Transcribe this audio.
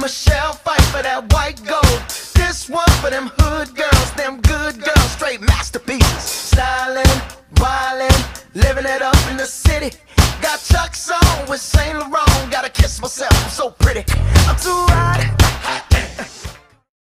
Michelle fight for that white gold. This one for them hood girls, them good girls, straight masterpieces. Styling, wildin', living it up in the city myself, I'm so pretty. I'm too hot.